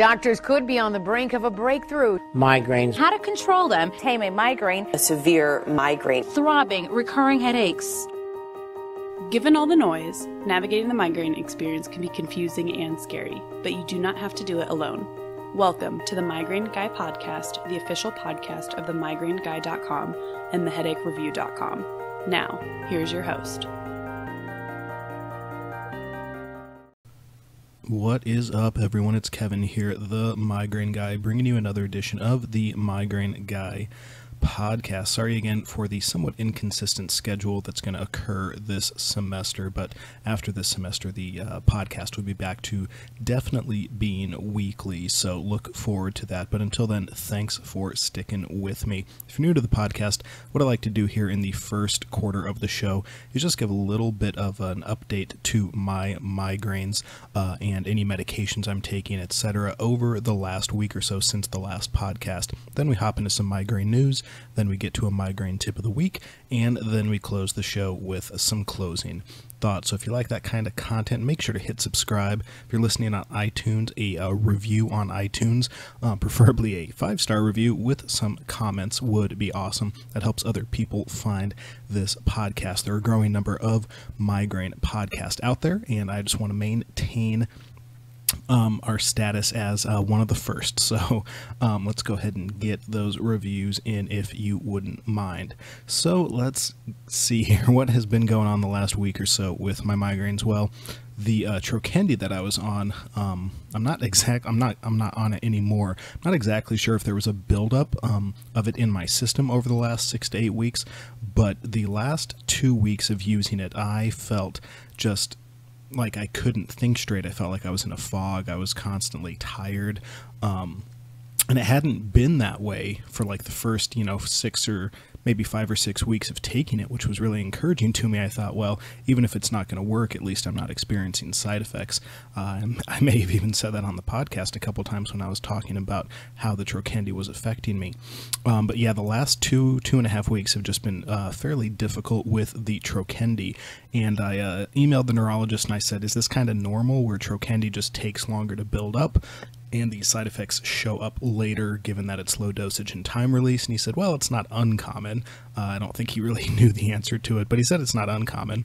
Doctors could be on the brink of a breakthrough. Migraines. How to control them. Tame a migraine. A severe migraine. Throbbing, recurring headaches. Given all the noise, navigating the migraine experience can be confusing and scary, but you do not have to do it alone. Welcome to the Migraine Guy Podcast, the official podcast of themigraineguy.com and theheadachereview.com. Now, here's your host. What is up, everyone? It's Kevin here, the Migraine Guy, bringing you another edition of the Migraine Guy podcast. Sorry again for the somewhat inconsistent schedule that's going to occur this semester, but after this semester, the uh, podcast will be back to definitely being weekly. So look forward to that. But until then, thanks for sticking with me. If you're new to the podcast, what I like to do here in the first quarter of the show is just give a little bit of an update to my migraines uh, and any medications I'm taking, etc., over the last week or so since the last podcast. Then we hop into some migraine news then we get to a migraine tip of the week, and then we close the show with some closing thoughts. So if you like that kind of content, make sure to hit subscribe. If you're listening on iTunes, a, a review on iTunes, uh, preferably a five star review with some comments, would be awesome. That helps other people find this podcast. There are a growing number of migraine podcasts out there, and I just want to maintain um, our status as uh, one of the first. So um, let's go ahead and get those reviews in if you wouldn't mind. So let's see here what has been going on the last week or so with my migraines. Well, the uh, Trokendi that I was on, um, I'm not exact. I'm not. I'm not on it anymore. I'm not exactly sure if there was a buildup um, of it in my system over the last six to eight weeks, but the last two weeks of using it, I felt just like I couldn't think straight. I felt like I was in a fog. I was constantly tired. Um, and it hadn't been that way for like the first, you know, six or maybe five or six weeks of taking it, which was really encouraging to me. I thought, well, even if it's not going to work, at least I'm not experiencing side effects. Uh, I may have even said that on the podcast a couple times when I was talking about how the Trokendi was affecting me. Um, but yeah, the last two, two and a half weeks have just been uh, fairly difficult with the Trokendi. And I uh, emailed the neurologist and I said, is this kind of normal where Trokendi just takes longer to build up? And the side effects show up later given that it's low dosage and time release. And he said well it's not uncommon. Uh, i don't think he really knew the answer to it but he said it's not uncommon.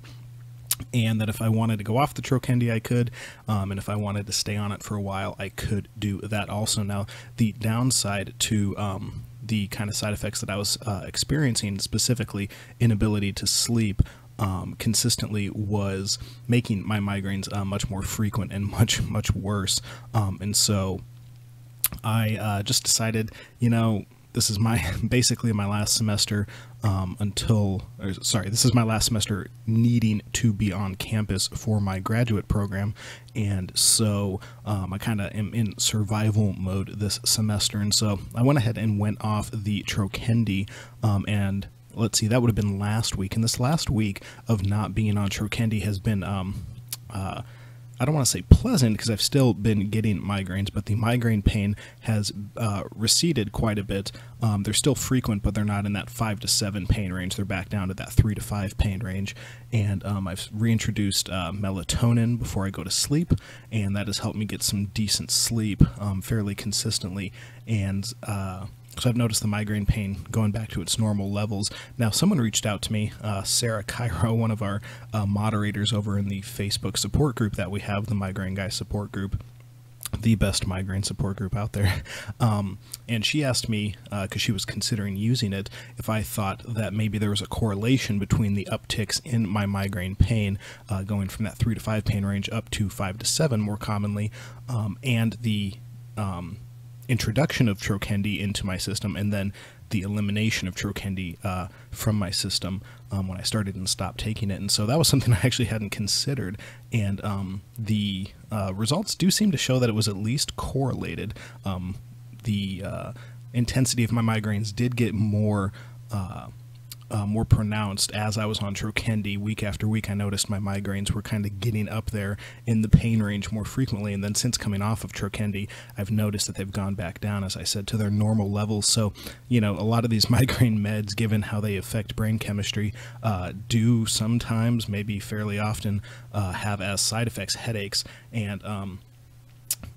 And that if I wanted to go off the Trokendi, I could, um, and if I wanted to stay on it for a while, I could do that also. Now, the downside to um, the kind of side effects that I was uh, experiencing, specifically inability to sleep, um, consistently was making my migraines uh, much more frequent and much much worse. Um, and so I uh, just decided, you know, this is my basically my last semester um, until or, sorry this is my last semester needing to be on campus for my graduate program and so um, i kind of am in survival mode this semester and so i went ahead and went off the trokendi um, and let's see, that would have been last week. And this last week of not being on True Trokendi has been, um, uh, I don't want to say pleasant because I've still been getting migraines, but the migraine pain has uh, receded quite a bit. Um, they're still frequent, but they're not in that five to seven pain range. They're back down to that three to five pain range. And um, I've reintroduced uh, melatonin before I go to sleep, and that has helped me get some decent sleep um, fairly consistently. And uh, so I've noticed the migraine pain going back to its normal levels. Now, someone reached out to me, uh, Sarah Cairo, one of our uh, moderators over in the Facebook support group that we have, the Migraine Guy support group the best migraine support group out there. Um, and she asked me, because uh, she was considering using it, if I thought that maybe there was a correlation between the upticks in my migraine pain, uh, going from that three to five pain range up to five to seven more commonly, um, and the um, introduction of Trokendi into my system and then the elimination of Trokendi uh, from my system um, when I started and stopped taking it. And so that was something I actually hadn't considered. And um, the uh, results do seem to show that it was at least correlated. Um, the uh, intensity of my migraines did get more uh, more pronounced as I was on Trokendi week after week. I noticed my migraines were kind of getting up there in the pain range more frequently. And then since coming off of Trokendi, I've noticed that they've gone back down, as I said, to their normal levels. So, you know, a lot of these migraine meds, given how they affect brain chemistry, uh, do sometimes, maybe fairly often, uh, have as side effects headaches. And, um,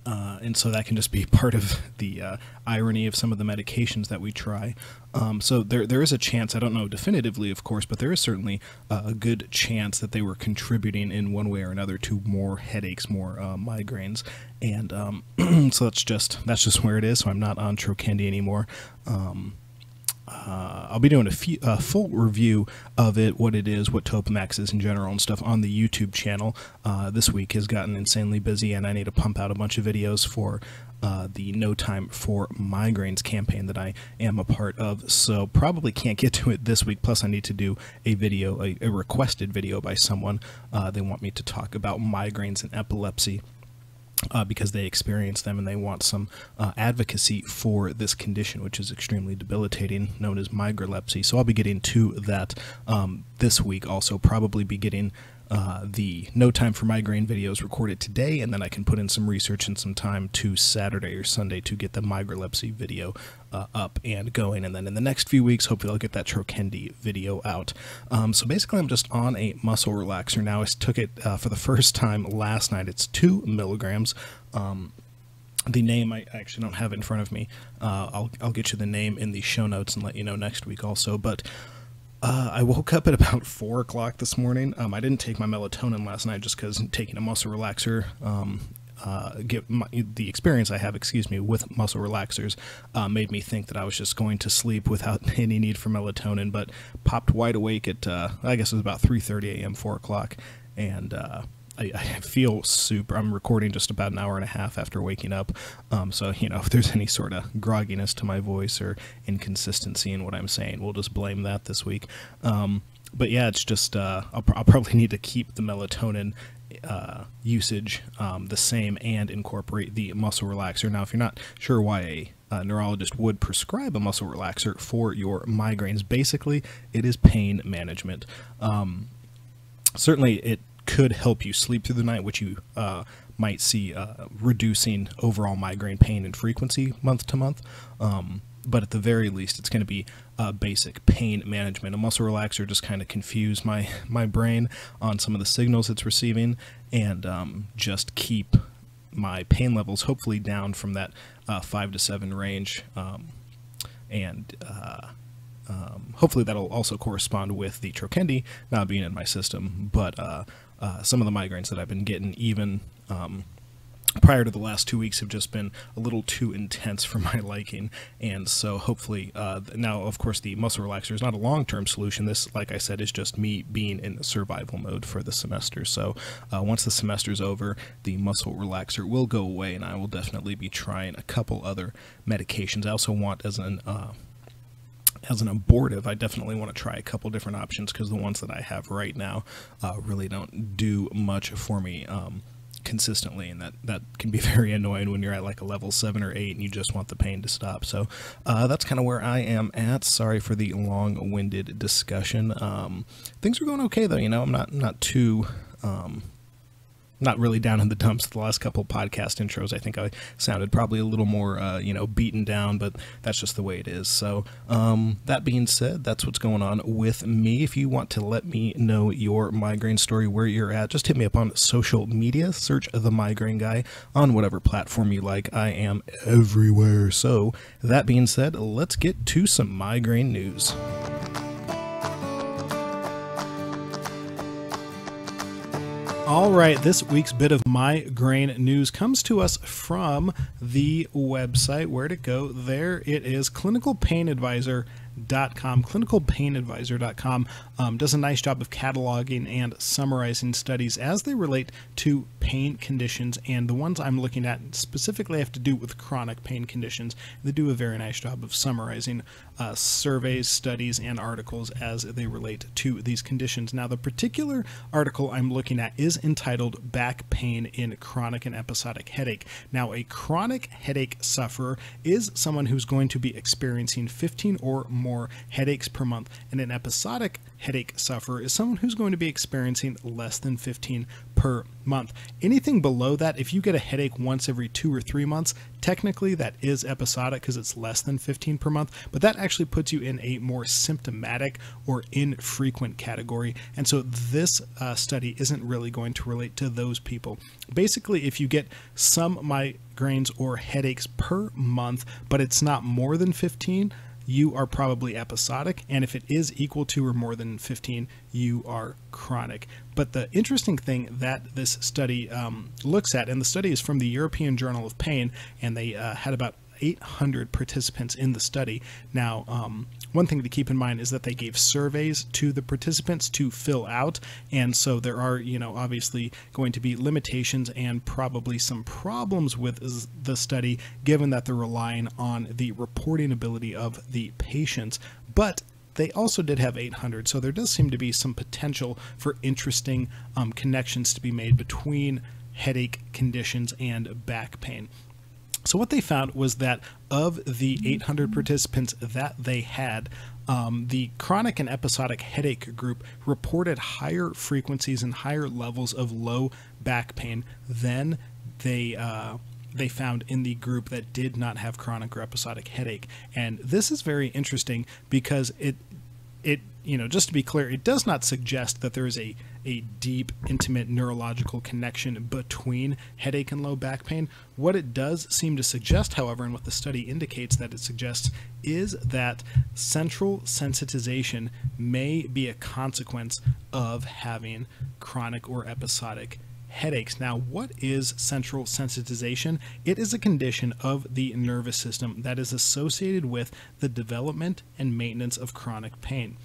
Uh, and so that can just be part of the uh, irony of some of the medications that we try. Um, so there, there is a chance, I don't know definitively, of course, but there is certainly uh, a good chance that they were contributing in one way or another to more headaches, more uh, migraines. And um, so that's just that's just where it is. So I'm not on Trokendi anymore. Um, uh, I'll be doing a, few, a, full review of it, what it is, what Topamax is in general, and stuff on the YouTube channel. Uh, this week has gotten insanely busy, and I need to pump out a bunch of videos for uh, the No Time for Migraines campaign that I am a part of. So probably can't get to it this week. Plus, I need to do a video, a, a requested video by someone. Uh, they want me to talk about migraines and epilepsy uh, because they experience them and they want some uh, advocacy for this condition, which is extremely debilitating, known as migralepsy. So I'll be getting to that um, this week. Also, probably be getting uh, the No Time for Migraine videos recorded today, and then I can put in some research and some time to Saturday or Sunday to get the migralepsy video uh, up and going. And then in the next few weeks, hopefully, I'll get that Trokendi video out. Um, so basically, I'm just on a muscle relaxer now. I took it uh, for the first time last night. It's two milligrams. Um, the name I actually don't have in front of me. Uh, I'll I'll get you the name in the show notes and let you know next week also. But uh, I woke up at about four o'clock this morning. Um, I didn't take my melatonin last night just because taking a muscle relaxer. Um, uh, get my, the experience I have, excuse me, with muscle relaxers uh, made me think that I was just going to sleep without any need for melatonin. But popped wide awake at uh, I guess it was about 3:30 a.m., four o'clock, and uh, I, I, feel super. I'm recording just about an hour and a half after waking up. Um, so, you know, if there's any sort of grogginess to my voice or inconsistency in what I'm saying, we'll just blame that this week. Um, but yeah, it's just, uh, I'll, I'll, probably need to keep the melatonin uh, usage um, the same and incorporate the muscle relaxer. Now, if you're not sure why a a neurologist would prescribe a muscle relaxer for your migraines. Basically, it is pain management. Um, certainly, it could help you sleep through the night, which you uh, might see uh, reducing overall migraine pain and frequency month to month. Um, but at the very least, it's going to be uh, basic pain management. A muscle relaxer just kind of confuse my my brain on some of the signals it's receiving, and um, just keep my pain levels hopefully down from that uh, five to seven range, um, and uh, um, hopefully that'll also correspond with the Trokendi not being in my system. But uh, uh, some of the migraines that I've been getting, even um, prior to the last two weeks, have just been a little too intense for my liking. And so, hopefully, uh, now, of course, the muscle relaxer is not a long term solution. This, like I said, is just me being in survival mode for the semester. So, uh, once the semester's over, the muscle relaxer will go away, and I will definitely be trying a couple other medications. I also want, as an uh, as an abortive, I definitely want to try a couple different options because the ones that I have right now uh, really don't do much for me um, consistently, and that that can be very annoying when you're at like a level seven or eight and you just want the pain to stop. So uh, that's kind of where I am at. Sorry for the long-winded discussion. Um, things are going okay though. You know, I'm not not too. Um, not really down in the dumps the last couple podcast intros. I think I sounded probably a little more, uh, you know, beaten down, but that's just the way it is. So, um, that being said, that's what's going on with me. If you want to let me know your migraine story, where you're at, just hit me up on social media. Search the migraine guy on whatever platform you like. I am everywhere. So, that being said, let's get to some migraine news. All right, this week's bit of migraine news comes to us from the website. Where'd it go? There it is, Clinical Pain Advisor clinicalpainadvisor.com. Clinicalpainadvisor.com um, does a nice job of cataloging and summarizing studies as they relate to pain conditions, and the ones I'm looking at specifically have to do with chronic pain conditions. They do a very nice job of summarizing uh, surveys, studies, and articles as they relate to these conditions. Now, the particular article I'm looking at is entitled Back Pain in Chronic and Episodic Headache. Now, a chronic headache sufferer is someone who's going to be experiencing 15 or more more headaches per month. And an episodic headache sufferer is someone who's going to be experiencing less than 15 per month. Anything below that, if you get a headache once every two or three months, technically that is episodic because it's less than 15 per month, but that actually puts you in a more symptomatic or infrequent category. And so this uh, study isn't really going to relate to those people. Basically, if you get some migraines or headaches per month, but it's not more than 15, you are probably episodic. And if it is equal to or more than 15, you are chronic. But the interesting thing that this study um, looks at, and the study is from the European Journal of Pain, and they uh, had about 800 participants in the study. Now, um, one thing to keep in mind is that they gave surveys to the participants to fill out, and so there are, you know, obviously going to be limitations and probably some problems with the study, given that they're relying on the reporting ability of the patients. But they also did have 800, so there does seem to be some potential for interesting um, connections to be made between headache conditions and back pain. So what they found was that of the 800 participants that they had, um, the chronic and episodic headache group reported higher frequencies and higher levels of low back pain than they uh, they found in the group that did not have chronic or episodic headache. And this is very interesting because it it you know just to be clear it does not suggest that there is a a deep intimate neurological connection between headache and low back pain what it does seem to suggest however and what the study indicates that it suggests is that central sensitization may be a consequence of having chronic or episodic headaches. Now, what is central sensitization? It is a condition of the nervous system that is associated with the development and maintenance of chronic pain.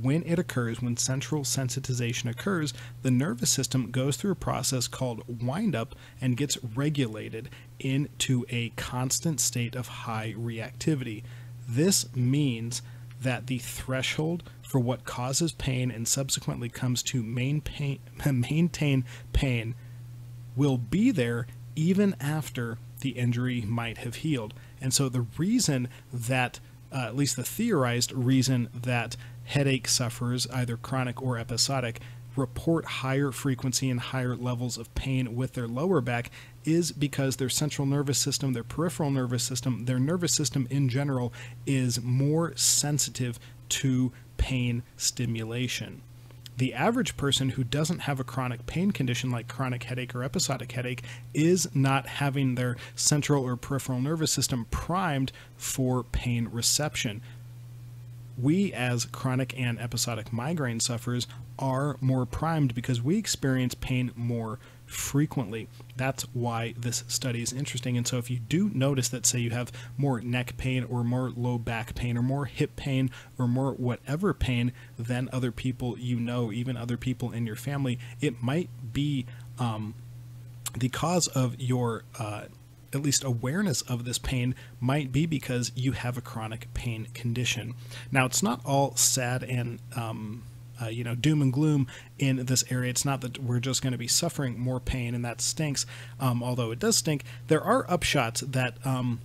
When it occurs, when central sensitization occurs, the nervous system goes through a process called windup and gets regulated into a constant state of high reactivity. This means that the threshold for what causes pain and subsequently comes to maintain, maintain pain will be there even after the injury might have healed. And so the reason that, uh, at least the theorized reason that headache sufferers, either chronic or episodic, report higher frequency and higher levels of pain with their lower back is because their central nervous system, their peripheral nervous system, their nervous system in general is more sensitive to pain stimulation. The average person who doesn't have a chronic pain condition like chronic headache or episodic headache is not having their central or peripheral nervous system primed for pain reception we as chronic and episodic migraine sufferers are more primed because we experience pain more frequently. That's why this study is interesting. And so, if you do notice that, say, you have more neck pain or more low back pain or more hip pain or more whatever pain than other people you know, even other people in your family, it might be um, the cause of your. Uh, at least awareness of this pain might be because you have a chronic pain condition. Now, it's not all sad and um, uh, you know doom and gloom in this area. It's not that we're just going to be suffering more pain and that stinks. Um, although it does stink, there are upshots that. Um,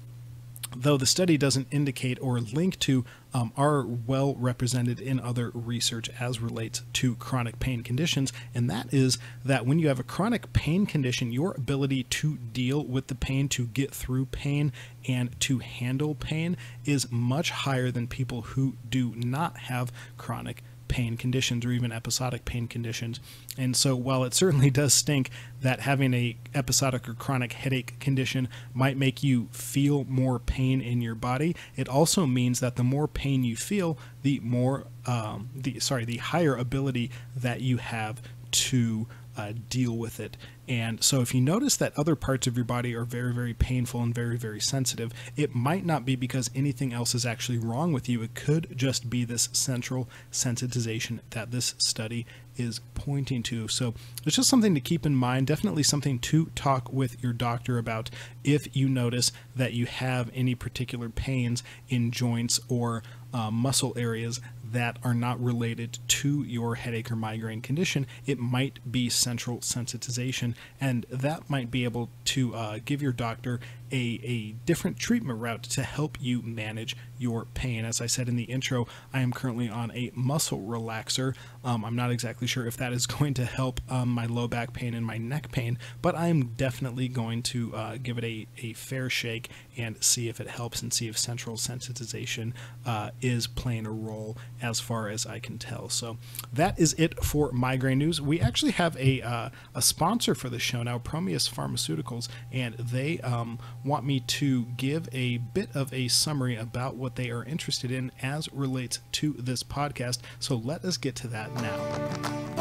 though the study doesn't indicate or link to, um, are well represented in other research as relates to chronic pain conditions. And that is that when you have a chronic pain condition, your ability to deal with the pain, to get through pain, and to handle pain is much higher than people who do not have chronic pain conditions or even episodic pain conditions. And so while it certainly does stink that having a episodic or chronic headache condition might make you feel more pain in your body, it also means that the more pain you feel, the more um, the sorry, the higher ability that you have to uh, deal with it. And so, if you notice that other parts of your body are very, very painful and very, very sensitive, it might not be because anything else is actually wrong with you. It could just be this central sensitization that this study is pointing to. So, it's just something to keep in mind. Definitely something to talk with your doctor about if you notice that you have any particular pains in joints or uh, muscle areas that are not related to your headache or migraine condition, it might be central sensitization, and that might be able to uh, give your doctor a, a different treatment route to help you manage your pain. As I said in the intro, I am currently on a muscle relaxer. Um, I'm not exactly sure if that is going to help um, my low back pain and my neck pain, but I'm definitely going to uh, give it a, a fair shake and see if it helps and see if central sensitization uh, is playing a role as far as I can tell. So that is it for migraine news. We actually have a, uh, a sponsor for the show now, Promius Pharmaceuticals, and they um, want me to give a bit of a summary about what they are interested in as relates to this podcast. So let us get to that now.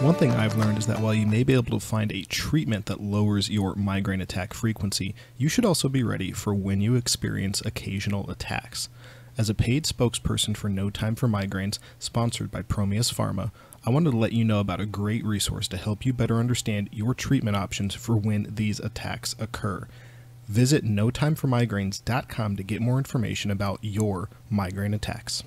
One thing I've learned is that while you may be able to find a treatment that lowers your migraine attack frequency, you should also be ready for when you experience occasional attacks. As a paid spokesperson for No Time for Migraines, sponsored by Promius Pharma, I wanted to let you know about a great resource to help you better understand your treatment options for when these attacks occur. Visit notimeformigraines.com to get more information about your migraine attacks.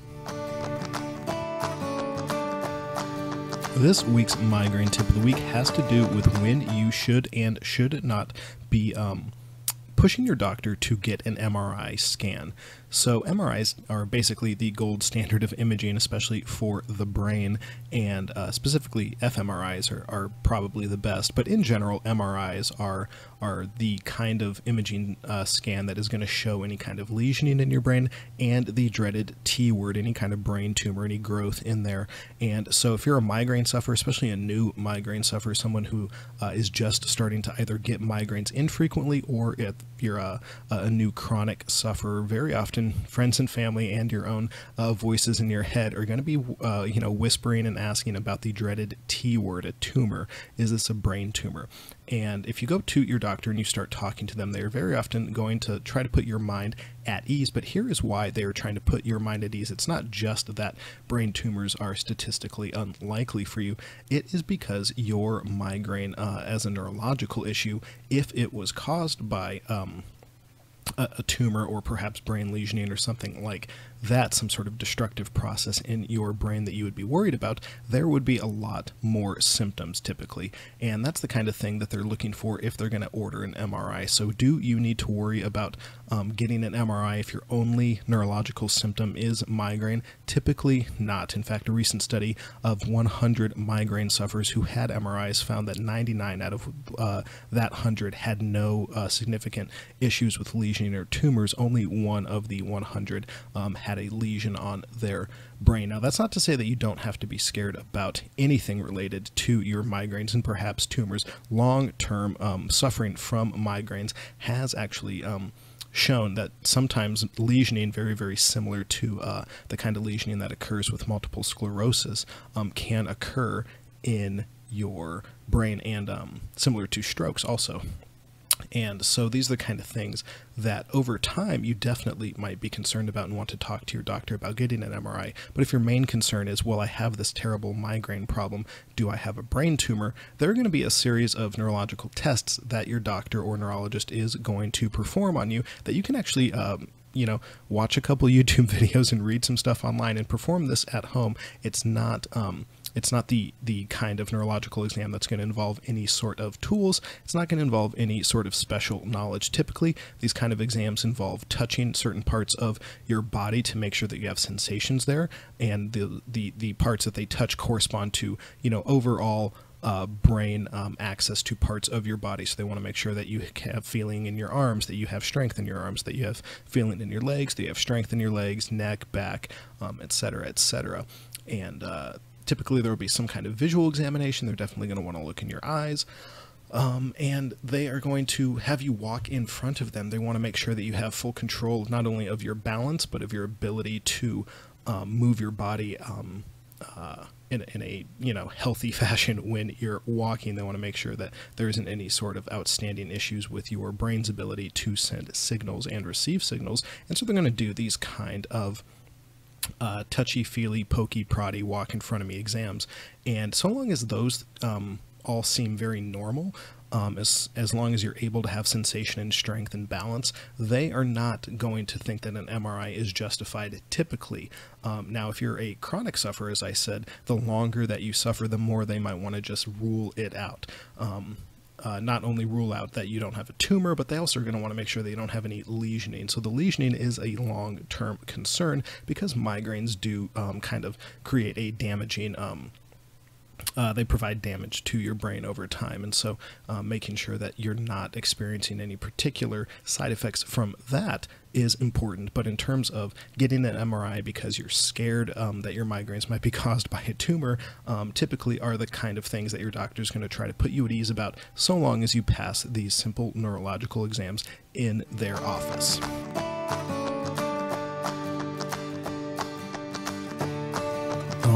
This week's migraine tip of the week has to do with when you should and should not be um, pushing your doctor to get an MRI scan. So, MRIs are basically the gold standard of imaging, especially for the brain, and uh, specifically fMRIs are, are probably the best. But in general, MRIs are are the kind of imaging uh, scan that is going to show any kind of lesioning in your brain and the dreaded T word, any kind of brain tumor, any growth in there. And so, if you're a migraine sufferer, especially a new migraine sufferer, someone who uh, is just starting to either get migraines infrequently, or if you're a, a new chronic sufferer, very often friends and family and your own uh, voices in your head are going to be, uh, you know, whispering and asking about the dreaded T word, a tumor. Is this a brain tumor? And if you go to your doctor and you start talking to them, they're very often going to try to put your mind at ease. But here is why they are trying to put your mind at ease. It's not just that brain tumors are statistically unlikely for you, it is because your migraine uh, as a neurological issue, if it was caused by um, a, a, tumor or perhaps brain lesioning or something like that, some sort of destructive process in your brain that you would be worried about, there would be a lot more symptoms typically. And that's the kind of thing that they're looking for if they're going to order an MRI. So, do you need to worry about um, getting an MRI if your only neurological symptom is migraine? Typically not. In fact, a recent study of 100 migraine sufferers who had MRIs found that 99 out of uh, that 100 had no uh, significant issues with lesioning or tumors. Only one of the 100 um, had a lesion on their brain. Now, that's not to say that you don't have to be scared about anything related to your migraines and perhaps tumors. Long term um, suffering from migraines has actually. Um, shown that sometimes lesioning, very, very similar to uh, the kind of lesioning that occurs with multiple sclerosis, um, can occur in your brain and um, similar to strokes also. And so these are the kind of things that over time you definitely might be concerned about and want to talk to your doctor about getting an MRI. But if your main concern is, well, I have this terrible migraine problem, do I have a brain tumor? There are going to be a series of neurological tests that your doctor or neurologist is going to perform on you that you can actually um, you know, watch a couple YouTube videos and read some stuff online and perform this at home. It's not um, it's not the the kind of neurological exam that's going to involve any sort of tools. It's not going to involve any sort of special knowledge. Typically, these kind of exams involve touching certain parts of your body to make sure that you have sensations there, and the the the parts that they touch correspond to you know overall uh, brain um, access to parts of your body. So they want to make sure that you have feeling in your arms, that you have strength in your arms, that you have feeling in your legs, that you have strength in your legs, neck, back, etc., um, etc. Et and uh, typically there will be some kind of visual examination. They're definitely going to want to look in your eyes. Um, and they are going to have you walk in front of them. They want to make sure that you have full control not only of your balance, but of your ability to um, move your body um, uh, in, in a you know healthy fashion when you're walking. They want to make sure that there isn't any sort of outstanding issues with your brain's ability to send signals and receive signals. And so they're going to do these kind of uh, touchy feely, pokey, proddy, walk in front of me exams. And so long as those um, all seem very normal. Um, as as long as you're able to have sensation and strength and balance, they are not going to think that an MRI is justified. Typically, um, now if you're a chronic sufferer, as I said, the longer that you suffer, the more they might want to just rule it out. Um, uh, not only rule out that you don't have a tumor, but they also are going to want to make sure that you don't have any lesioning. So the lesioning is a long-term concern because migraines do um, kind of create a damaging. Um, uh, they provide damage to your brain over time, and so uh, making sure that you're not experiencing any particular side effects from that is important. But in terms of getting an MRI because you're scared um, that your migraines might be caused by a tumor, um, typically are the kind of things that your doctor is going to try to put you at ease about so long as you pass these simple neurological exams in their office.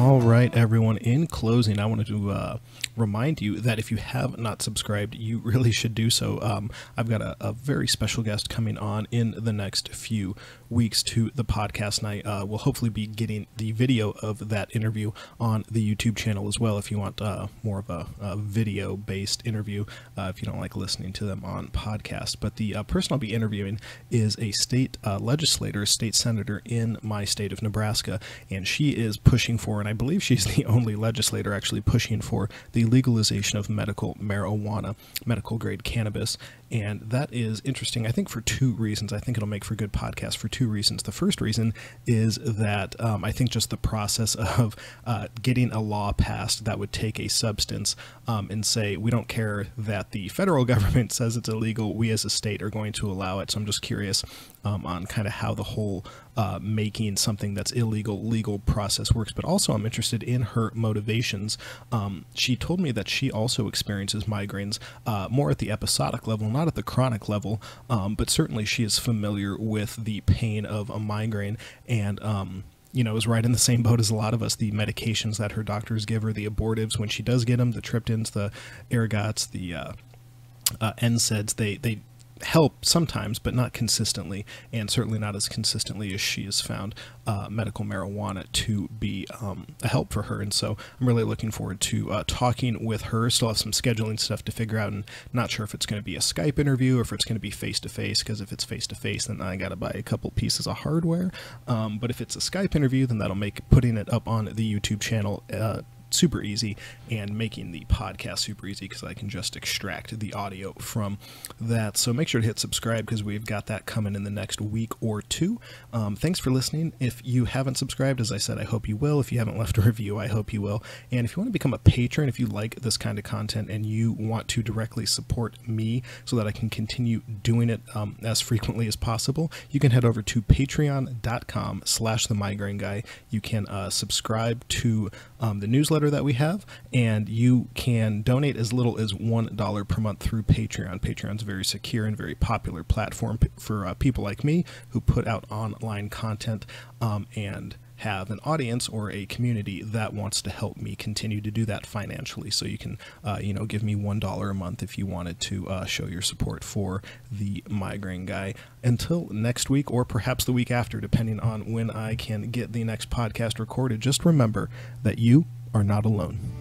All right, everyone. In closing, I wanted to uh, remind you that if you have not subscribed, you really should do so. Um, I've got a, a, very special guest coming on in the next few weeks to the podcast, and I uh, will hopefully be getting the video of that interview on the YouTube channel as well. If you want uh, more of a, a video-based interview, uh, if you don't like listening to them on podcast, but the uh, person I'll be interviewing is a state uh, legislator, state senator in my state of Nebraska, and she is pushing for, and I believe she's the only legislator actually pushing for the legalization of medical marijuana, medical grade cannabis, and that is interesting. I think for two reasons. I think it'll make for a good podcast for two reasons. The first reason is that um, I think just the process of uh, getting a law passed that would take a substance um, and say we don't care that the federal government says it's illegal. We as a state are going to allow it. So I'm just curious um, on kind of how the whole uh, making something that's illegal legal process works. But also, I'm interested in her motivations. Um, she told me that she also experiences migraines uh, more at the episodic level, not at the chronic level, um, but certainly she is familiar with the pain of a migraine and. Um, you know, is right in the same boat as a lot of us. The medications that her doctors give her, the abortives when she does get them, the triptans, the ergots, the uh, uh, NSAIDs, they they help sometimes, but not consistently, and certainly not as consistently as she has found uh, medical marijuana to be um, a help for her. And so I'm really looking forward to uh, talking with her. Still have some scheduling stuff to figure out, and not sure if it's going to be a Skype interview or if it's going to be face to face. Because if it's face to face, then I got to buy a couple pieces of hardware. Um, but if it's a Skype interview, then that'll make putting it up on the YouTube channel. Uh, super easy and making the podcast super easy because I can just extract the audio from that. So make sure to hit subscribe because we've got that coming in the next week or two. Um, thanks for listening. If you haven't subscribed, as I said, I hope you will. If you haven't left a review, I hope you will. And if you want to become a patron, if you like this kind of content and you want to directly support me so that I can continue doing it um, as frequently as possible, you can head over to patreon.com slash the migraine guy. You can uh, subscribe to um, the newsletter that we have, and you can donate as little as $1 per month through Patreon. Patreon's a very secure and very popular platform for uh, people like me who put out online content um, and have an audience or a community that wants to help me continue to do that financially. So you can, uh, you know, give me one dollar a month if you wanted to uh, show your support for the migraine guy. Until next week, or perhaps the week after, depending on when I can get the next podcast recorded. Just remember that you are not alone.